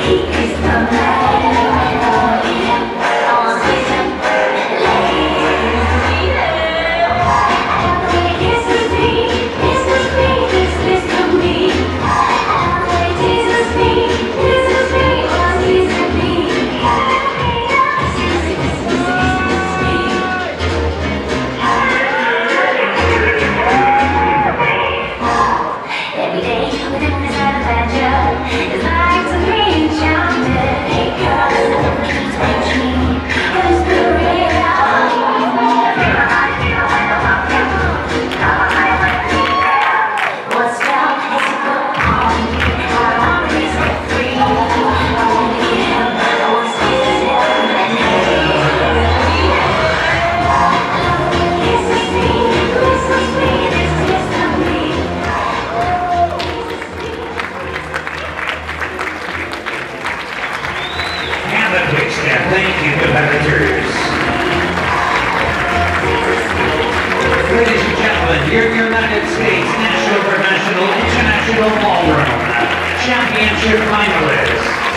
He is the man. and the quick step. Thank you, competitors. Ladies and gentlemen, your United States National Professional International Ballroom Championship finalists.